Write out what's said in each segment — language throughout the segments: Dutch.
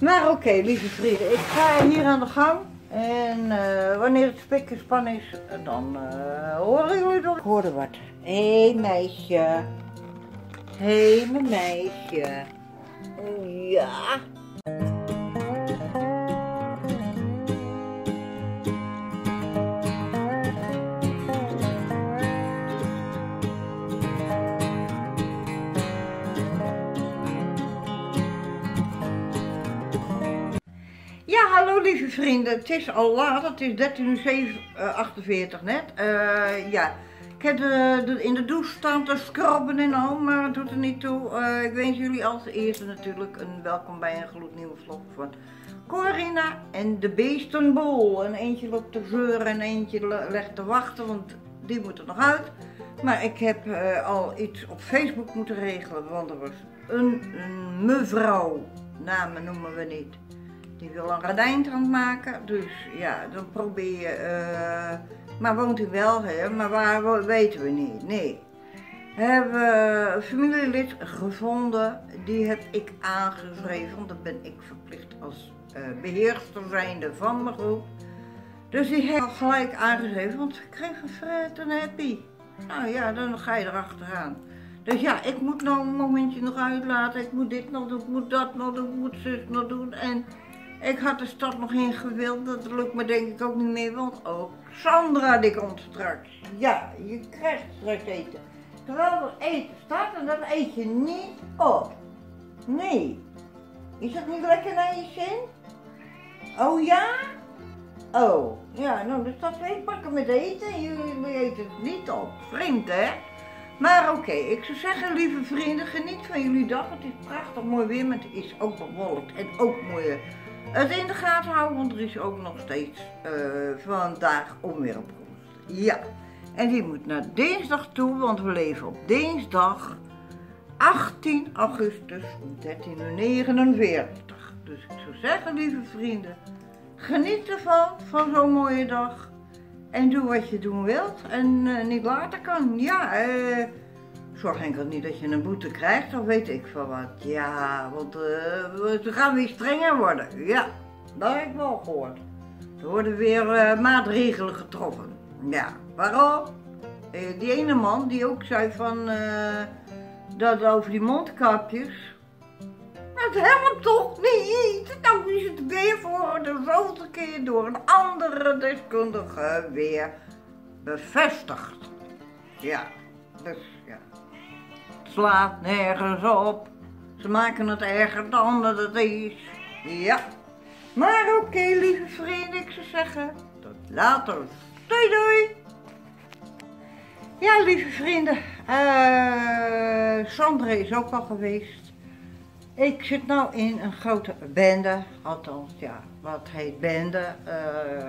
Maar oké, lieve vrienden, ik ga hier aan de gang. En eh, wanneer het spik en span is, dan uh, horen jullie nog. Ik hoorde wat. Hé hey, meisje. Hé hey, mijn meisje. Ja. Hallo lieve vrienden. Het is al laat, het is 13 uur 48 net. Uh, ja, ik heb de, in de douche staan te scrubben en al, maar het doet er niet toe. Ik wens jullie als eerste natuurlijk een welkom bij een gloednieuwe vlog van Corina en de beestenbol. En eentje loopt te zeuren en eentje legt te wachten, want die moet er nog uit. Maar ik heb al iets op Facebook moeten regelen, want er was een, een mevrouw, namen noemen we niet die wil een radijntrand maken. Dus ja, dan probeer je. Uh, maar woont wel, hè? Maar waar weten we niet. Nee. Hebben we een familielid gevonden. Die heb ik aangeschreven. Want dan ben ik verplicht als uh, beheerster zijnde van mijn groep. Dus die heb ik gelijk aangeschreven. Want ik kreeg een fret en happy. Nou ja, dan ga je erachteraan. Dus ja, ik moet nou een momentje nog uitlaten. Ik moet dit nog doen, ik moet dat nog doen, ik moet zus nog doen. En ik had de stad nog in gewild, dat lukt me denk ik ook niet meer, want ook Sandra die komt straks. Ja, je krijgt straks eten. Terwijl er eten staat en dat eet je niet op. Nee. Is dat niet lekker naar je zin? Oh ja? Oh, ja, nou dus dat twee pakken met eten en jullie eten het niet op. Vreemd hè? Maar oké, ik zou zeggen lieve vrienden, geniet van jullie dag. Het is prachtig mooi weer, maar het is ook bewolkt en ook mooi het in de gaten houden, want er is ook nog steeds uh, vandaag onweer op Ja, en die moet naar dinsdag toe, want we leven op dinsdag 18 augustus om 1349. Dus ik zou zeggen, lieve vrienden, geniet ervan, van zo'n mooie dag. En doe wat je doen wilt en uh, niet later kan. Ja, eh... Zorg enkel niet dat je een boete krijgt, of weet ik van wat. Ja, want uh, ze gaan weer strenger worden. Ja, dat heb ik wel gehoord. Er worden weer uh, maatregelen getroffen. Ja, waarom? Uh, die ene man die ook zei van, dat over die mondkapjes. Het helpt toch niet? Nou is het weer voor de zoveelste keer door een andere deskundige weer bevestigd. Ja, dus slaat nergens op. Ze maken het erger dan dat het is. Ja. Maar oké, lieve vrienden, ik zou zeggen, tot later. Doei doei. Ja, lieve vrienden, uh, Sandra is ook al geweest. Ik zit nou in een grote bende, althans ja, wat heet bende. Uh,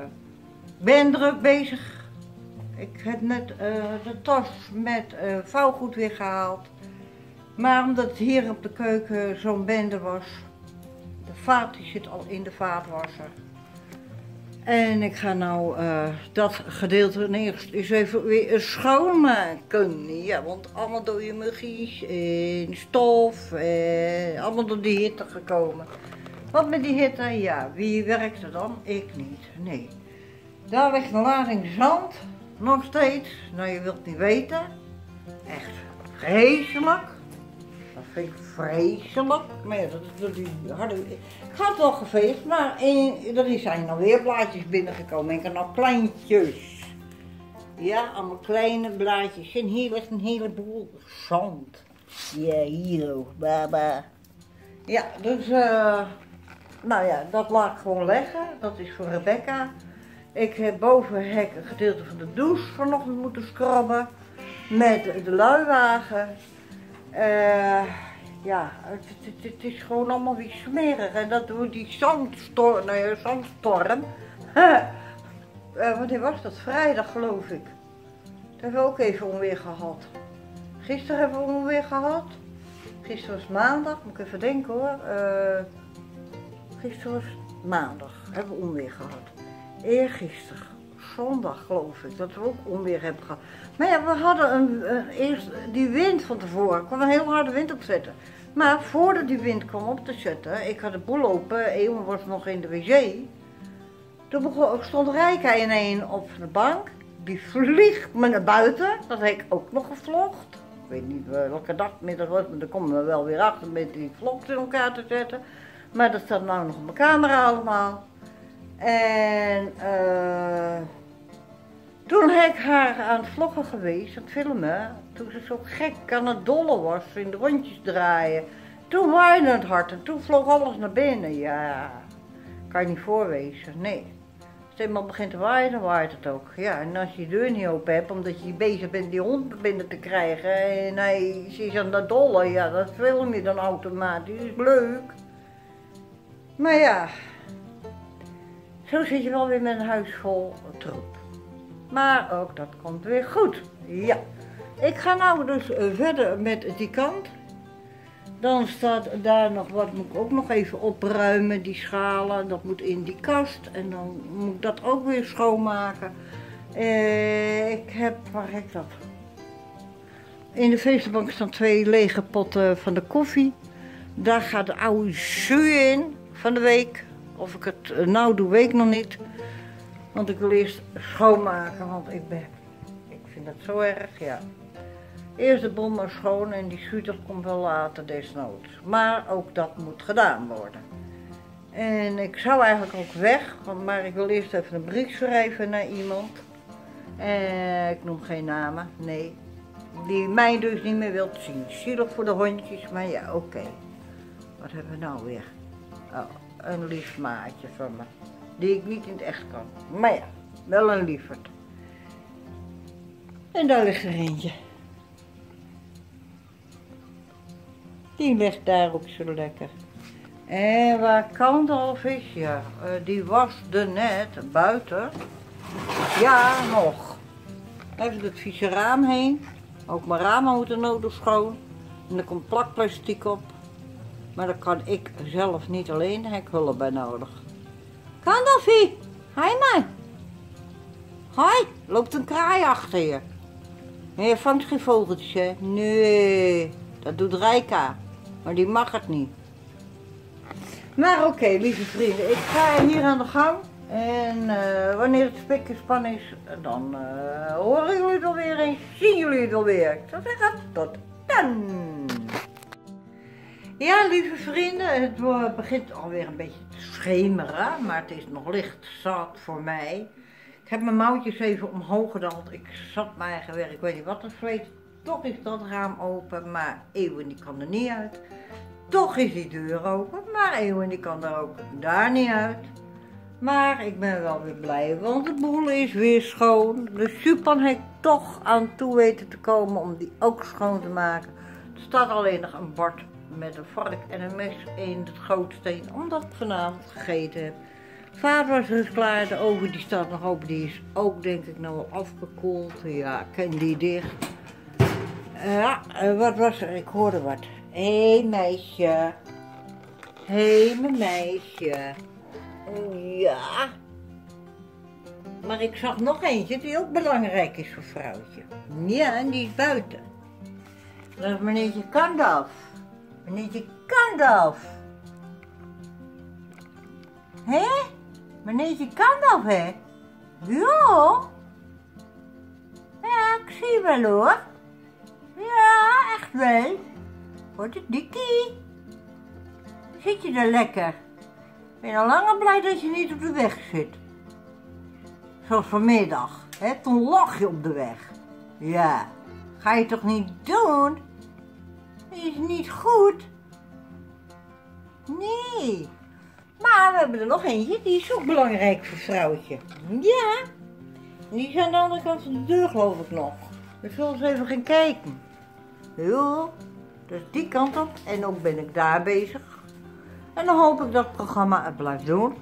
ben druk bezig. Ik heb net uh, de tas met vouwgoed weer gehaald. Maar omdat het hier op de keuken zo'n bende was, de vaat zit al in de vaatwasser. En ik ga nou uh, dat gedeelte eerst eens even weer schoonmaken. Ja, want allemaal door je muggies en stof en allemaal door die hitte gekomen. Wat met die hitte, ja, wie werkt er dan? Ik niet, nee. Daar ligt een lading zand, nog steeds. Nou, je wilt niet weten. Echt vreselijk. Vind ik vreselijk. Maar ja, dat, die harde... Ik had wel geveegd, maar er zijn nog weer blaadjes binnengekomen. Ik heb nog kleintjes. Ja, allemaal kleine blaadjes. En hier ligt een heleboel zand. Ja, hier ook, baba. Ja, dus, uh, nou ja, dat laat ik gewoon leggen. Dat is voor Rebecca. Ik heb boven hek een gedeelte van de douche vanochtend moeten scrubben. Met de luiwagen. Uh, ja, het, is gewoon allemaal weer smerig. En dat door die zandstorm, nou ja, zandstorm. uh, wanneer was dat? Vrijdag geloof ik. Dat hebben we ook even onweer gehad. Gisteren hebben we onweer gehad. Gisteren was maandag, moet ik even denken hoor. Uh, gisteren was maandag, hebben we onweer gehad. Eergisteren, zondag geloof ik, dat we ook onweer hebben gehad. Maar ja, we hadden een, eerst die wind van tevoren, kwam een heel harde wind opzetten. Maar voordat die wind kwam op te zetten, ik had de boel open, Eeuwen was nog in de wc. Toen begon, stond Rijka ineen op de bank, die vliegt me naar buiten, dat heb ik ook nog gevlogd. Ik weet niet welke dag middag was, maar daar komen we wel weer achter met die vlogs in elkaar te zetten. Maar dat staat nou nog op mijn camera allemaal. En eh, toen heb ik haar aan het vloggen geweest, aan het filmen. Toen ze zo gek aan het dollen was, in de rondjes draaien. Toen waaide het hard en toen vloog alles naar binnen. Ja, kan je niet voorwezen, nee. Als het begint te waaien, dan waait het ook. Ja, en als je je deur niet open hebt, omdat je bezig bent die hond binnen te krijgen. En hij is aan het dollen, ja, dat film je dan automatisch. is leuk. Maar ja, zo zit je wel weer met een huis vol troep. Maar ook dat komt weer goed. Ja. Ik ga nou dus eh, verder met die kant. Dan staat daar nog wat, moet ik ook nog even opruimen, die schalen. Dat moet in die kast. En dan moet ik dat ook weer schoonmaken. Eh, ik heb, waar heb ik dat? In de feestenbank staan twee lege potten van de koffie. Daar gaat de oude jus in van de week. Of ik het eh, nou doe, weet ik nog niet. Want ik wil eerst schoonmaken, want ik ben... Ik vind dat zo erg, ja. Eerst de bom maar schoon en die schuter komt wel later desnoods. Maar ook dat moet gedaan worden. En ik zou eigenlijk ook weg, maar ik wil eerst even een brief schrijven naar iemand. Eh, ik noem geen namen, nee. Die mij dus niet meer wilt zien. Zielig voor de hondjes, maar ja, oké. Wat hebben we nou weer? Oh, een lief maatje van me. Die ik niet in het echt kan. Maar ja, wel een lieverd. En daar ligt er eentje. Die ligt daar ook zo lekker. En waar Kandalf is, ja, eh, die was er net buiten. Ja, nog. Even het vieze raam heen. Ook mijn ramen moeten nodig schoon. En er komt plakplastiek op. Maar dat kan ik zelf niet alleen, heb ik hulp bij nodig. Kandalfie, hi man. Hoi, loopt een kraai achter je. Je vangt geen vogeltjes, hè? Nee, dat doet Rijka. Maar die mag het niet. Maar oké, lieve vrienden, ik ga hier aan de gang. En eh, wanneer het spik en span is, dan eh, horen jullie het alweer en zien jullie het alweer. Ik zou zeggen, tot dan. Ja, lieve vrienden, het begint alweer een beetje te schemeren, maar het is nog licht zat voor mij. Ik heb mijn mouwtjes even omhoog gedaan, ik zat mijn eigen werk, ik weet niet wat er zweet. Toch is dat raam open, maar Eeuwen die kan er niet uit. Toch is die deur open, maar Eeuwen die kan er ook daar niet uit. Maar ik ben wel weer blij, want de boel is weer schoon. De Supan heeft toch aan toe weten te komen om die ook schoon te maken. Er staat alleen nog een bord met een vork en een mes in het gootsteen, omdat ik vanavond gegeten heb. Vader was dus klaar, de die staat nog open, die is ook denk ik nou wel afgekoeld. Ja, ken die dicht. Ja, eh, wat was er? Ik hoorde wat. Hé meisje. Hé hey, mijn meisje. Ja. Maar ik zag nog eentje die ook belangrijk is voor vrouwtje. Ja, en die is buiten. Dat is meneertje Meneertje Kandalf. Hé? Meneertje Kandalf, hè? Ja. Ja, ik zie wel hoor. Ja, echt wel. Wordt het dikkie? Zit je er lekker? Ik ben al langer blij dat je niet op de weg zit. Zoals vanmiddag, hè? Toen lag je op de weg. Ja, ga je toch niet doen? Is niet goed. Nee. Maar we hebben er nog eentje, die is ook belangrijk voor vrouwtje. Ja. Die is aan de andere kant van de deur, geloof ik nog. We zullen eens even gaan kijken. Jo, dus die kant op. En ook ben ik daar bezig. En dan hoop ik dat het programma het blijft doen.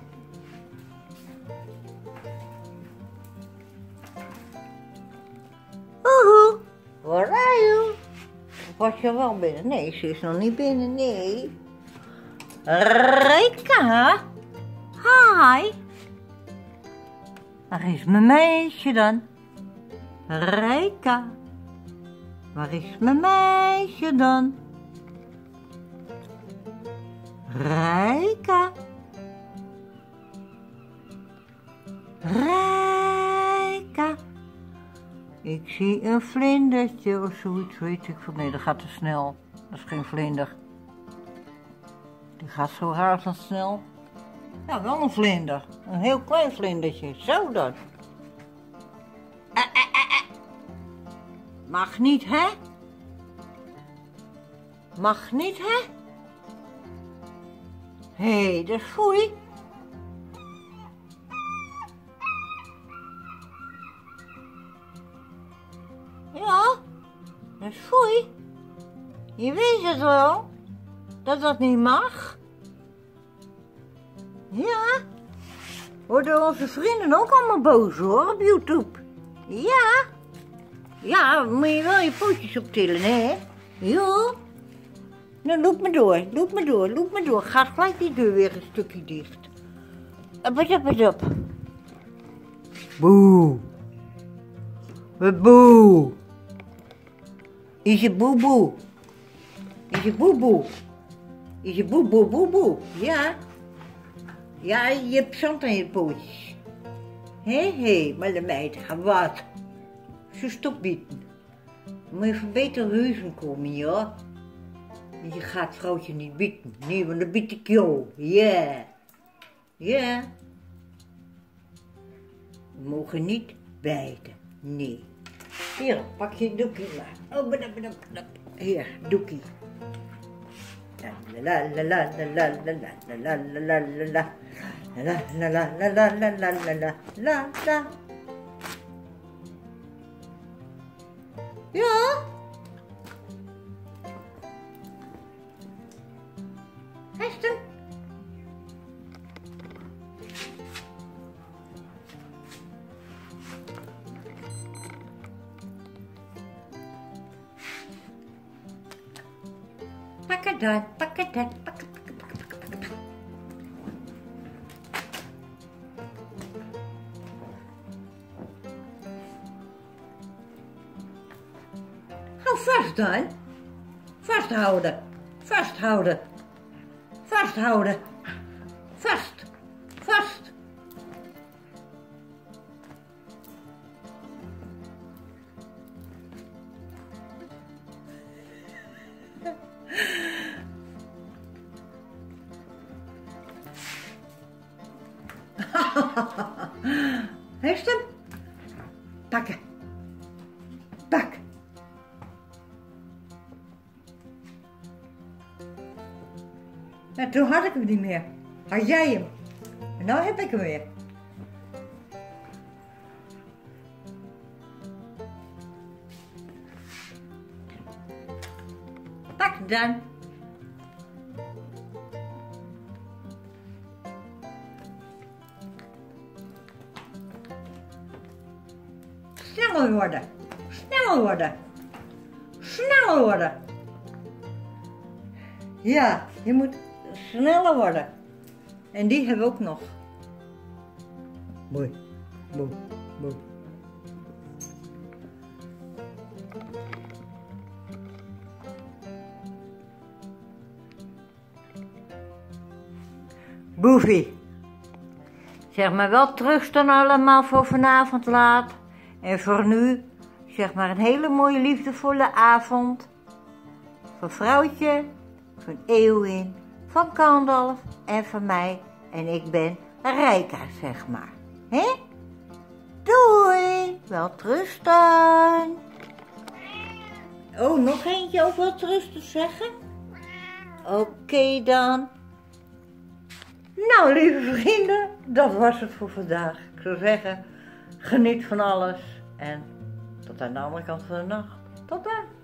Was je wel binnen? Nee, ze is nog niet binnen, nee. Rika? Hi. Waar is mijn meisje dan? Rijka. Waar is mijn meisje dan? Rijka. Ik zie een vlindertje of zoiets, weet ik van. Nee, dat gaat te snel. Dat is geen vlinder. Die gaat zo razendsnel. Ja, wel een vlinder. Een heel klein vlindertje. Zo. Eh, eh, eh, eh. Mag niet, hè? Mag niet, hè? Hé, hey, dat is foei. Je weet het wel, dat dat niet mag. Ja, worden onze vrienden ook allemaal boos hoor, op YouTube. Ja, ja, moet je wel je pootjes optillen, hè? Jo. Nou, loop me door, loop me door, loop me door. Gaat gelijk die deur weer een stukje dicht. Op, pas op. Boe. Boe. Is je boe boe? Je boe je boe boe? Ja. Ja, je hebt zand aan je pootjes. Hé, hé, maar de meid, wat. Ze stop bieten. Moet je van beter huizen komen, ja? Je gaat vrouwtje niet bieten. Nee, want dan bied ik jou. Ja. Ja. We mogen niet bijten. Nee. Hier, pak je doekje maar. Oh, bedap, bedap, bedap. Hier, doekje. Yeah. draai, pakken, draai, pakken, pakken, pak pakken, pakken. Hou vast dan. Vasthouden, vasthouden, vasthouden, vast. Heeft hem? Pakken. Pak. Ja, toen had ik hem niet meer. Had jij hem. En nu heb ik hem weer. Pak dan. Sneller worden. Sneller worden. Sneller worden. Ja, je moet sneller worden. En die hebben we ook nog. Mooi. Mooi. Mooi. Boefie. Zeg maar wel terug dan allemaal voor vanavond laat. En voor nu, zeg maar een hele mooie liefdevolle avond. Voor vrouwtje, van Eeuwin, van Kandalf en van mij. En ik ben Rijka, zeg maar. Hé? Doei! Wel rusten. Oh, nog eentje over rusten zeggen? Oké dan. Nou, lieve vrienden, dat was het voor vandaag. Ik zou zeggen, geniet van alles en tot aan de andere kant van de nacht. Tot dan.